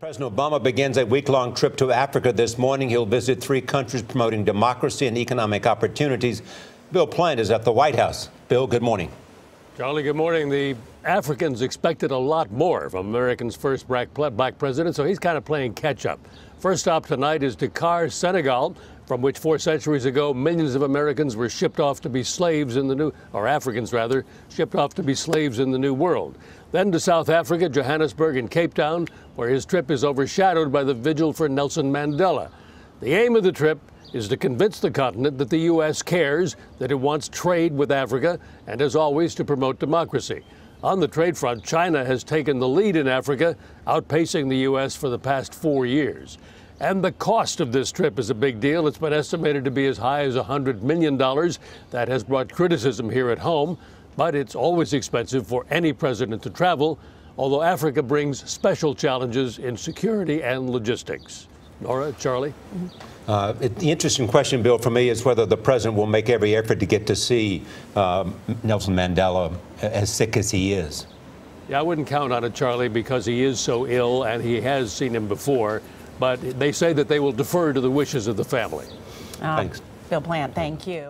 President Obama begins a week long trip to Africa this morning. He'll visit three countries promoting democracy and economic opportunities. Bill Plante is at the White House. Bill, good morning. Charlie, good morning. The Africans expected a lot more from America's first black, black president, so he's kind of playing catch up. First stop tonight is Dakar, Senegal, from which four centuries ago millions of Americans were shipped off to be slaves in the new, or Africans rather, shipped off to be slaves in the New World. Then to South Africa, Johannesburg, and Cape Town, where his trip is overshadowed by the vigil for Nelson Mandela. The aim of the trip is to convince the continent that the U.S. cares, that it wants trade with Africa, and as always, to promote democracy. On the trade front, China has taken the lead in Africa, outpacing the U.S. for the past four years. And the cost of this trip is a big deal. It's been estimated to be as high as $100 million. That has brought criticism here at home, but it's always expensive for any president to travel, although Africa brings special challenges in security and logistics. Nora, Charlie? Uh, it, the interesting question, Bill, for me is whether the president will make every effort to get to see uh, Nelson Mandela as sick as he is. Yeah, I wouldn't count on it, Charlie, because he is so ill and he has seen him before but they say that they will defer to the wishes of the family. Uh, Thanks. Bill Plante, thank you.